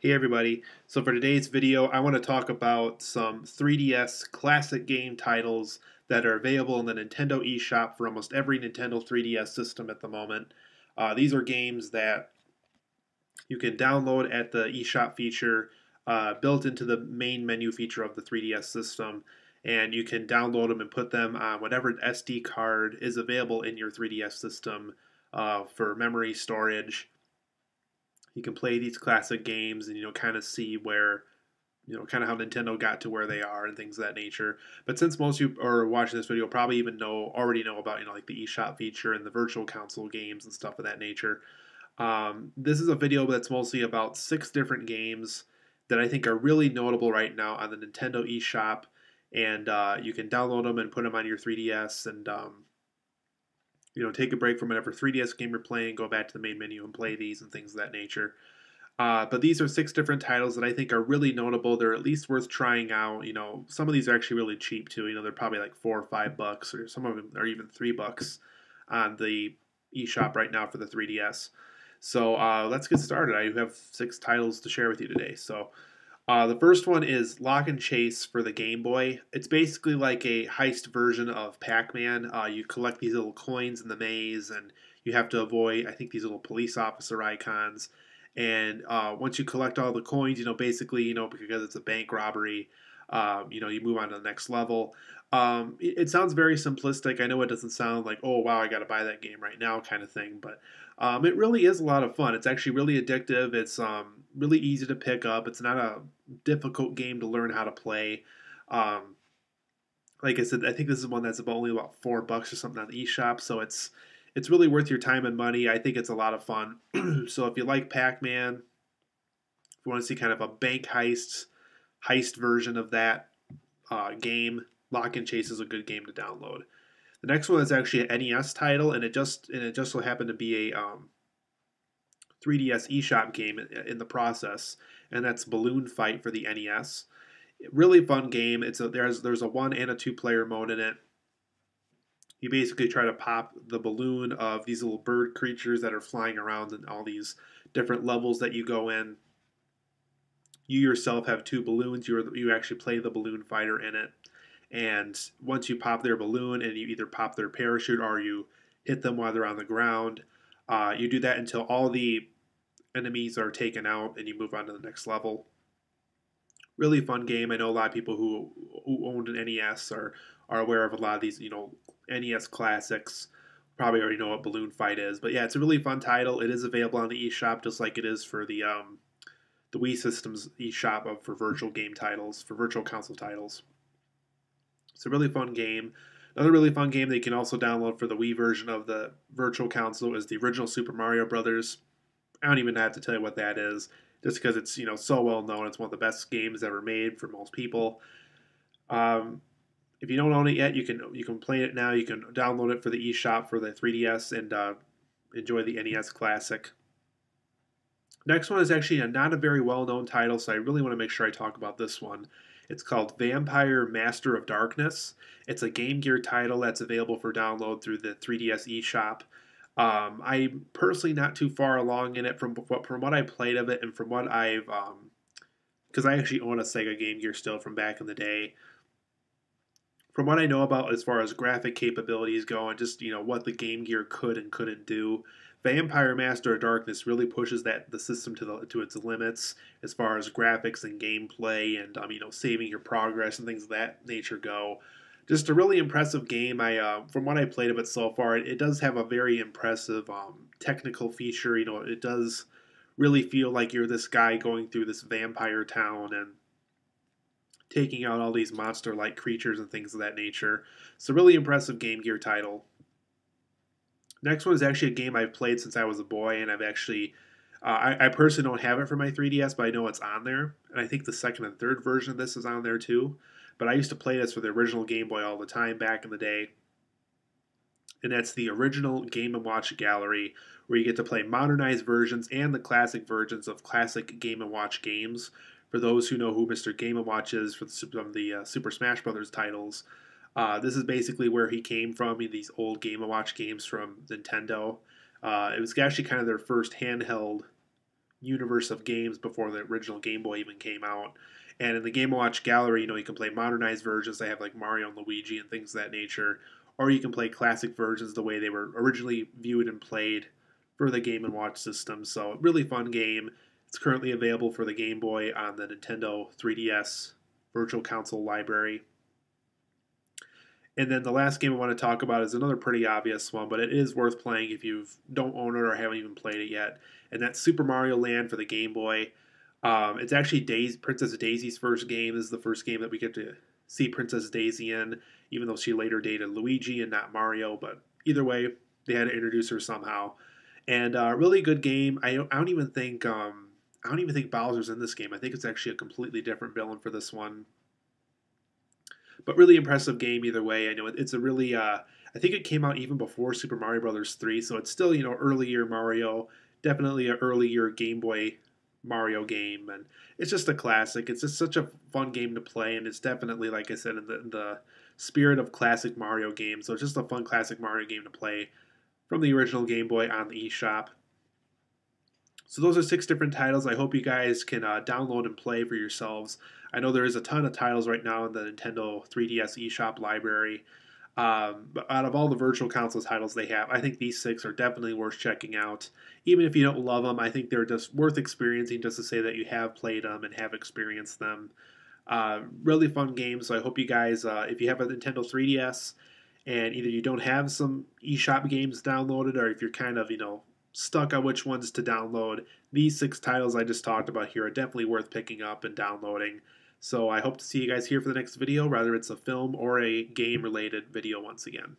Hey everybody, so for today's video I want to talk about some 3DS classic game titles that are available in the Nintendo eShop for almost every Nintendo 3DS system at the moment. Uh, these are games that you can download at the eShop feature uh, built into the main menu feature of the 3DS system and you can download them and put them on whatever SD card is available in your 3DS system uh, for memory storage you can play these classic games and you know kind of see where you know kind of how Nintendo got to where they are and things of that nature. But since most of you are watching this video probably even know already know about you know like the eShop feature and the virtual console games and stuff of that nature. Um, this is a video that's mostly about six different games that I think are really notable right now on the Nintendo eShop, and uh, you can download them and put them on your 3DS and um, you know, take a break from whatever 3DS game you're playing, go back to the main menu and play these and things of that nature. Uh, but these are six different titles that I think are really notable. They're at least worth trying out. You know, some of these are actually really cheap too. You know, they're probably like four or five bucks, or some of them are even three bucks on the eShop right now for the 3DS. So uh, let's get started. I have six titles to share with you today. So uh, the first one is Lock and Chase for the Game Boy. It's basically like a heist version of Pac Man. Uh, you collect these little coins in the maze, and you have to avoid, I think, these little police officer icons. And uh, once you collect all the coins, you know, basically, you know, because it's a bank robbery, um, you know, you move on to the next level. Um, it, it, sounds very simplistic. I know it doesn't sound like, oh, wow, I got to buy that game right now kind of thing, but um, it really is a lot of fun. It's actually really addictive. It's um, really easy to pick up. It's not a difficult game to learn how to play. Um, like I said, I think this is one that's about only about four bucks or something on the eShop, so it's it's really worth your time and money. I think it's a lot of fun. so if you like Pac-Man, if you want to see kind of a bank heist heist version of that uh, game, Lock and Chase is a good game to download. The next one is actually an NES title, and it just and it just so happened to be a um, 3DS eShop game in the process, and that's Balloon Fight for the NES. Really fun game. It's a, there's there's a one and a two player mode in it. You basically try to pop the balloon of these little bird creatures that are flying around in all these different levels that you go in. You yourself have two balloons. You you actually play the balloon fighter in it, and once you pop their balloon and you either pop their parachute or you hit them while they're on the ground, uh, you do that until all the enemies are taken out and you move on to the next level. Really fun game. I know a lot of people who who owned an NES are are aware of a lot of these, you know, NES classics. Probably already know what Balloon Fight is, but yeah, it's a really fun title. It is available on the eShop just like it is for the um, the Wii Systems eShop for virtual game titles, for virtual console titles. It's a really fun game. Another really fun game that you can also download for the Wii version of the Virtual Console is the original Super Mario Brothers. I don't even have to tell you what that is, just because it's you know so well known. It's one of the best games ever made for most people. Um, if you don't own it yet, you can you can play it now. You can download it for the eShop for the 3DS and uh, enjoy the NES Classic. Next one is actually a, not a very well known title, so I really want to make sure I talk about this one. It's called Vampire Master of Darkness. It's a Game Gear title that's available for download through the 3DS eShop. Um, I'm personally not too far along in it from from what I played of it and from what I've because um, I actually own a Sega Game Gear still from back in the day. From what I know about as far as graphic capabilities go and just you know what the Game Gear could and couldn't do, Vampire Master of Darkness really pushes that the system to the to its limits as far as graphics and gameplay and um, you know saving your progress and things of that nature go. Just a really impressive game. I uh, from what I played of it so far, it, it does have a very impressive um, technical feature. You know, it does really feel like you're this guy going through this vampire town and taking out all these monster-like creatures and things of that nature. It's a really impressive Game Gear title. Next one is actually a game I've played since I was a boy, and I've actually, uh, I, I, personally don't have it for my 3DS, but I know it's on there. And I think the second and third version of this is on there too. But I used to play this for the original Game Boy all the time back in the day. And that's the original Game & Watch Gallery, where you get to play modernized versions and the classic versions of classic Game & Watch games. For those who know who Mr. Game & Watch is for the, the uh, Super Smash Brothers titles, uh, this is basically where he came from these old Game & Watch games from Nintendo. Uh, it was actually kind of their first handheld universe of games before the original Game Boy even came out. And in the Game Watch gallery, you know, you can play modernized versions. They have like Mario and Luigi and things of that nature, or you can play classic versions the way they were originally viewed and played for the Game and Watch system. So really fun game. It's currently available for the Game Boy on the Nintendo 3DS Virtual Console library. And then the last game I want to talk about is another pretty obvious one, but it is worth playing if you don't own it or haven't even played it yet. And that's Super Mario Land for the Game Boy. Um, it's actually Daisy, Princess Daisy's first game. This is the first game that we get to see Princess Daisy in, even though she later dated Luigi and not Mario. But either way, they had to introduce her somehow. And uh, really good game. I don't, I don't even think um, I don't even think Bowser's in this game. I think it's actually a completely different villain for this one. But really impressive game either way. I know it's a really uh, I think it came out even before Super Mario Brothers 3, so it's still, you know, earlier Mario, definitely an earlier Game Boy Mario game and it's just a classic. It's just such a fun game to play and it's definitely like I said in the, in the spirit of classic Mario games. So it's just a fun classic Mario game to play from the original Game Boy on the eShop. So those are six different titles. I hope you guys can uh, download and play for yourselves. I know there is a ton of titles right now in the Nintendo 3DS eShop library. Um, but out of all the virtual console titles they have, I think these six are definitely worth checking out. Even if you don't love them, I think they're just worth experiencing just to say that you have played them and have experienced them. Uh, really fun games. So I hope you guys, uh, if you have a Nintendo 3DS and either you don't have some eShop games downloaded or if you're kind of, you know, stuck on which ones to download, these six titles I just talked about here are definitely worth picking up and downloading. So I hope to see you guys here for the next video, whether it's a film or a game related video once again.